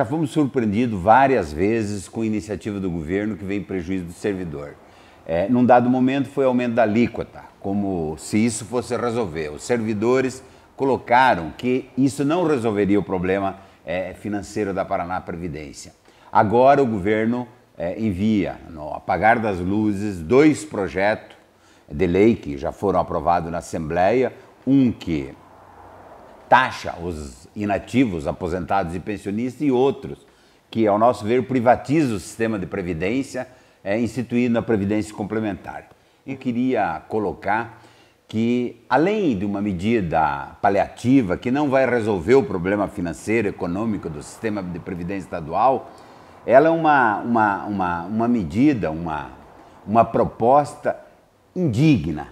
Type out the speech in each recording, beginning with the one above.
já fomos surpreendidos várias vezes com iniciativa do governo que veio em prejuízo do servidor. É, num dado momento foi aumento da alíquota, como se isso fosse resolver. Os servidores colocaram que isso não resolveria o problema é, financeiro da Paraná Previdência. Agora o governo é, envia, no apagar das luzes, dois projetos de lei que já foram aprovados na Assembleia, um que taxa os inativos, aposentados e pensionistas e outros que, ao nosso ver, privatiza o sistema de previdência é, instituído na previdência complementar. Eu queria colocar que, além de uma medida paliativa que não vai resolver o problema financeiro, econômico do sistema de previdência estadual, ela é uma, uma, uma, uma medida, uma, uma proposta indigna.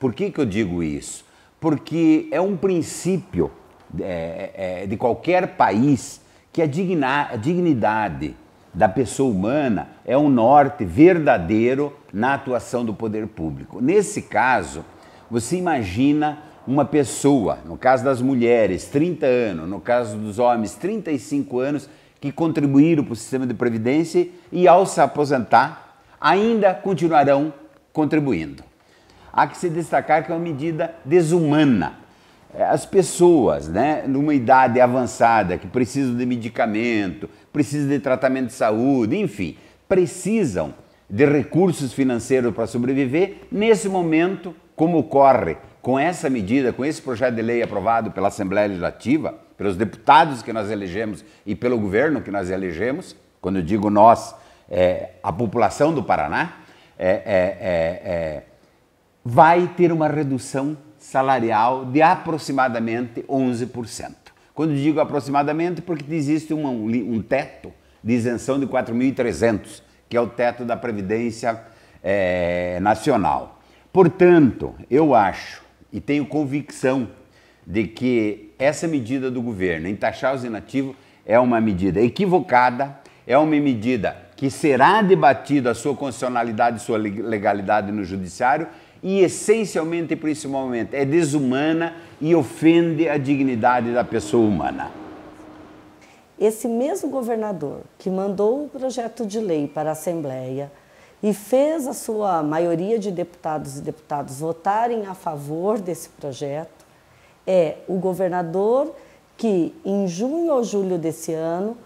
Por que, que eu digo isso? Porque é um princípio é, é, de qualquer país que a, digna, a dignidade da pessoa humana é um norte verdadeiro na atuação do poder público. Nesse caso, você imagina uma pessoa, no caso das mulheres, 30 anos, no caso dos homens, 35 anos, que contribuíram para o sistema de previdência e, ao se aposentar, ainda continuarão contribuindo. Há que se destacar que é uma medida desumana. É, as pessoas, né, numa idade avançada, que precisam de medicamento, precisam de tratamento de saúde, enfim, precisam de recursos financeiros para sobreviver, nesse momento, como ocorre com essa medida, com esse projeto de lei aprovado pela Assembleia Legislativa, pelos deputados que nós elegemos e pelo governo que nós elegemos, quando eu digo nós, é, a população do Paraná, é, é, é, é vai ter uma redução salarial de aproximadamente 11%. Quando digo aproximadamente, porque existe um, um teto de isenção de 4.300, que é o teto da Previdência é, Nacional. Portanto, eu acho e tenho convicção de que essa medida do governo em taxar os inativos é uma medida equivocada, é uma medida que será debatida a sua constitucionalidade e sua legalidade no judiciário e essencialmente e principalmente é desumana e ofende a dignidade da pessoa humana. Esse mesmo governador que mandou o projeto de lei para a Assembleia e fez a sua maioria de deputados e deputadas votarem a favor desse projeto é o governador que, em junho ou julho desse ano,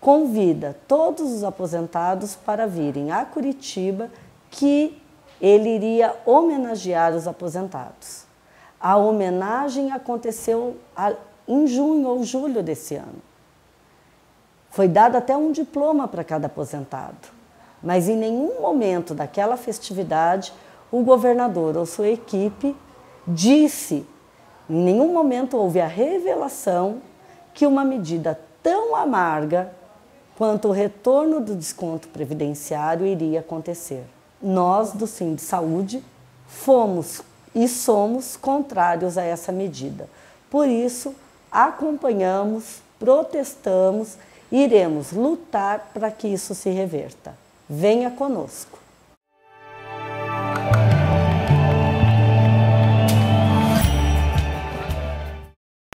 convida todos os aposentados para virem a Curitiba, que ele iria homenagear os aposentados. A homenagem aconteceu em junho ou julho desse ano. Foi dado até um diploma para cada aposentado, mas em nenhum momento daquela festividade o governador ou sua equipe disse, em nenhum momento houve a revelação que uma medida tão amarga quanto o retorno do desconto previdenciário iria acontecer. Nós, do Sim de Saúde, fomos e somos contrários a essa medida. Por isso, acompanhamos, protestamos, iremos lutar para que isso se reverta. Venha conosco.